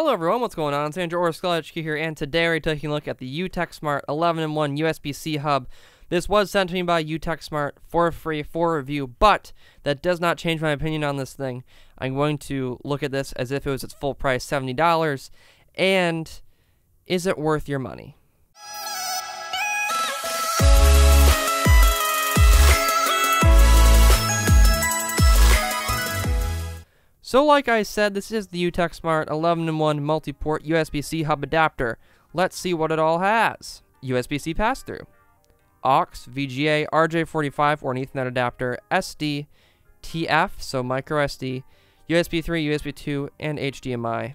Hello everyone, what's going on? It's Andrew or here, and today we're taking a look at the UtechSmart 11-in-1 USB-C hub. This was sent to me by UtechSmart for free for review, but that does not change my opinion on this thing. I'm going to look at this as if it was its full price, $70, and is it worth your money? So like I said, this is the UtechSmart 11-in-1 multi-port USB-C hub adapter. Let's see what it all has. USB-C pass-through, aux, VGA, RJ45 or an Ethernet adapter, SD, TF, so micro SD, USB 3, USB 2, and HDMI,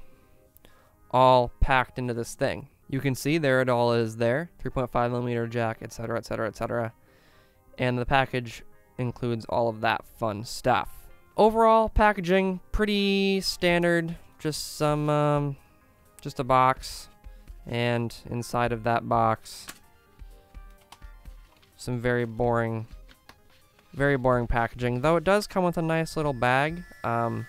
all packed into this thing. You can see there it all is there, 3.5 millimeter jack, etc., etc., etc. And the package includes all of that fun stuff. Overall, packaging, pretty standard. Just some, um, just a box. And inside of that box, some very boring, very boring packaging. Though it does come with a nice little bag. Um,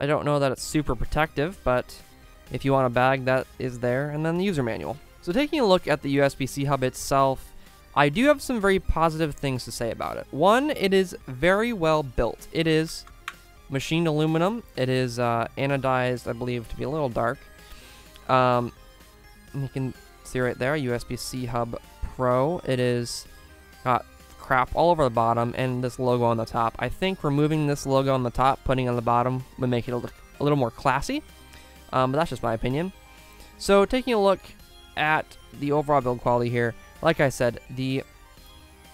I don't know that it's super protective, but if you want a bag, that is there. And then the user manual. So taking a look at the USB-C hub itself, I do have some very positive things to say about it. One, it is very well built. It is machined aluminum. It is uh, anodized, I believe, to be a little dark. Um, you can see right there, USB-C Hub Pro. It is got crap all over the bottom and this logo on the top. I think removing this logo on the top, putting it on the bottom, would make it look a little more classy. Um, but that's just my opinion. So taking a look at the overall build quality here, like I said, the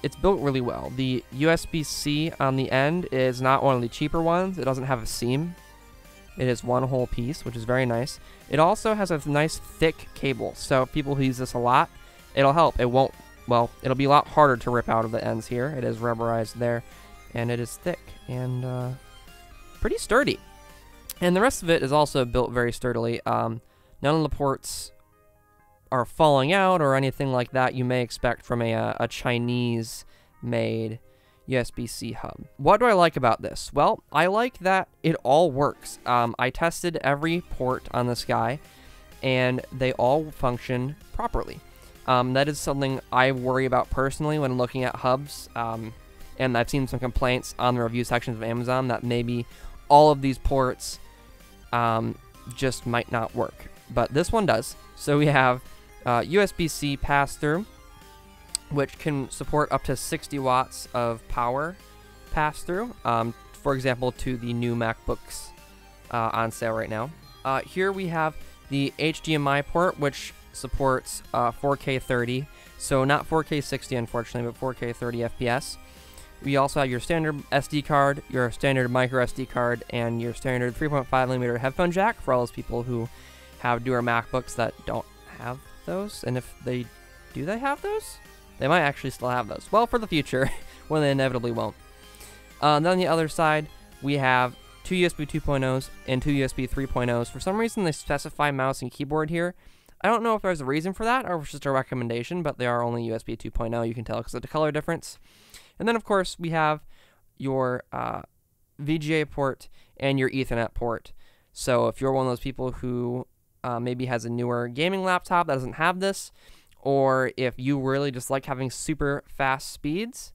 it's built really well. The USB-C on the end is not one of the cheaper ones. It doesn't have a seam. It is one whole piece, which is very nice. It also has a nice thick cable, so people who use this a lot, it'll help. It won't, well, it'll be a lot harder to rip out of the ends here. It is rubberized there, and it is thick and uh, pretty sturdy. And the rest of it is also built very sturdily. Um, none of the ports are falling out or anything like that you may expect from a, uh, a Chinese made USB-C hub. What do I like about this? Well, I like that it all works. Um, I tested every port on this guy and they all function properly. Um, that is something I worry about personally when looking at hubs. Um, and I've seen some complaints on the review sections of Amazon that maybe all of these ports um, just might not work. But this one does. So we have uh, USB-C pass-through, which can support up to 60 watts of power pass-through. Um, for example, to the new MacBooks uh, on sale right now. Uh, here we have the HDMI port, which supports 4K uh, 30. So not 4K 60, unfortunately, but 4K 30 FPS. We also have your standard SD card, your standard micro SD card, and your standard 3.5mm headphone jack for all those people who have newer MacBooks that don't have those, and if they do they have those? They might actually still have those. Well, for the future, when they inevitably won't. Uh, then on the other side, we have two USB 2.0s and two USB 3.0s. For some reason, they specify mouse and keyboard here. I don't know if there's a reason for that or if it's just a recommendation, but they are only USB 2.0. You can tell because of the color difference. And then, of course, we have your uh, VGA port and your Ethernet port. So if you're one of those people who uh, maybe has a newer gaming laptop that doesn't have this, or if you really just like having super fast speeds,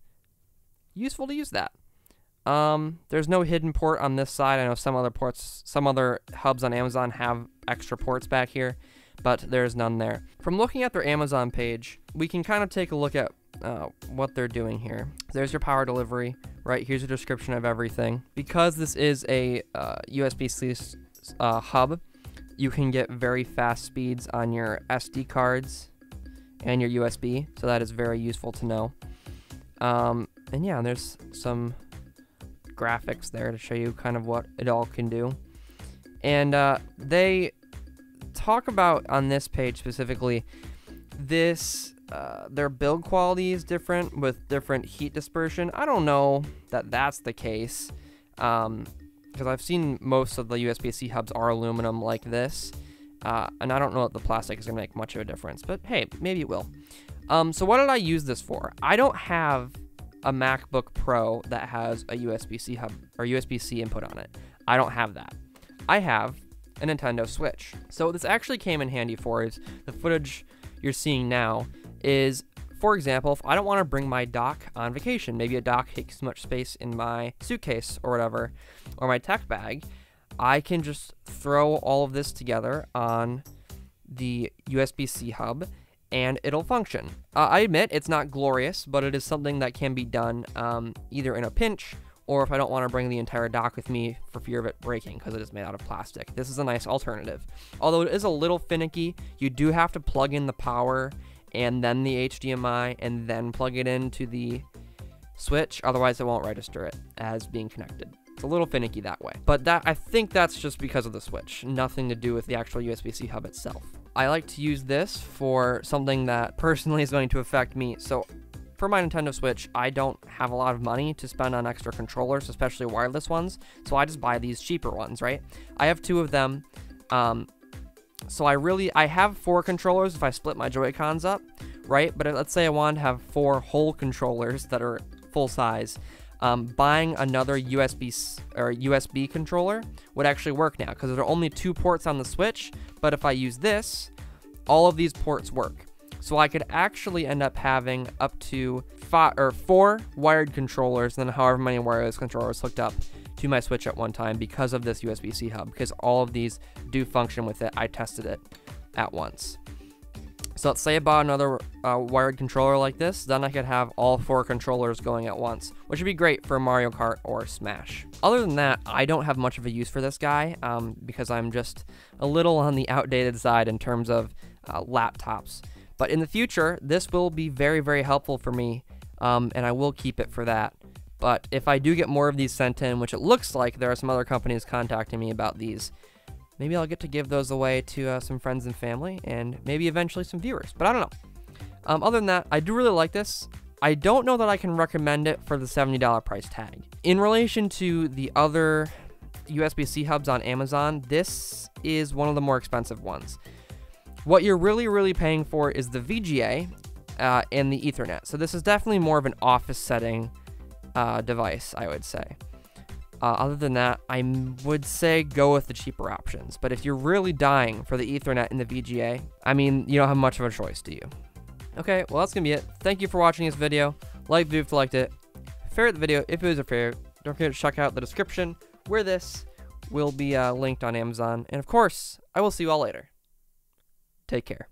useful to use that. Um, there's no hidden port on this side. I know some other ports, some other hubs on Amazon have extra ports back here, but there's none there. From looking at their Amazon page, we can kind of take a look at uh, what they're doing here. There's your power delivery, right? Here's a description of everything. Because this is a uh, USB-C uh, hub, you can get very fast speeds on your SD cards and your USB, so that is very useful to know. Um, and yeah, there's some graphics there to show you kind of what it all can do. And uh, they talk about on this page specifically this uh, their build quality is different with different heat dispersion. I don't know that that's the case. Um, because I've seen most of the USB-C hubs are aluminum like this, uh, and I don't know that the plastic is going to make much of a difference, but hey, maybe it will. Um, so what did I use this for? I don't have a MacBook Pro that has a USB-C hub or USB-C input on it. I don't have that. I have a Nintendo Switch. So this actually came in handy for is the footage you're seeing now is for example, if I don't want to bring my dock on vacation, maybe a dock takes much space in my suitcase or whatever, or my tech bag, I can just throw all of this together on the USB-C hub and it'll function. Uh, I admit it's not glorious, but it is something that can be done um, either in a pinch or if I don't want to bring the entire dock with me for fear of it breaking because it is made out of plastic. This is a nice alternative. Although it is a little finicky, you do have to plug in the power and then the HDMI and then plug it into the switch, otherwise it won't register it as being connected. It's a little finicky that way. But that I think that's just because of the switch, nothing to do with the actual USB-C hub itself. I like to use this for something that personally is going to affect me. So for my Nintendo Switch, I don't have a lot of money to spend on extra controllers, especially wireless ones. So I just buy these cheaper ones, right? I have two of them. Um, so I really, I have four controllers if I split my Joy-Cons up, right? But let's say I want to have four whole controllers that are full size. Um, buying another USB or USB controller would actually work now because there are only two ports on the Switch. But if I use this, all of these ports work. So I could actually end up having up to five or four wired controllers, and then however many wireless controllers hooked up to my Switch at one time because of this USB-C hub, because all of these do function with it. I tested it at once. So let's say I bought another uh, wired controller like this, then I could have all four controllers going at once, which would be great for Mario Kart or Smash. Other than that, I don't have much of a use for this guy um, because I'm just a little on the outdated side in terms of uh, laptops. But in the future, this will be very, very helpful for me, um, and I will keep it for that. But if I do get more of these sent in, which it looks like there are some other companies contacting me about these, maybe I'll get to give those away to uh, some friends and family, and maybe eventually some viewers. But I don't know. Um, other than that, I do really like this. I don't know that I can recommend it for the $70 price tag. In relation to the other USB-C hubs on Amazon, this is one of the more expensive ones. What you're really, really paying for is the VGA uh, and the Ethernet. So this is definitely more of an office setting uh, device, I would say. Uh, other than that, I would say go with the cheaper options. But if you're really dying for the Ethernet and the VGA, I mean, you don't have much of a choice, do you? Okay, well, that's to be it. Thank you for watching this video. Like the if you liked it. Favorite the video if it was a favorite. Don't forget to check out the description where this will be uh, linked on Amazon. And of course, I will see you all later. Take care.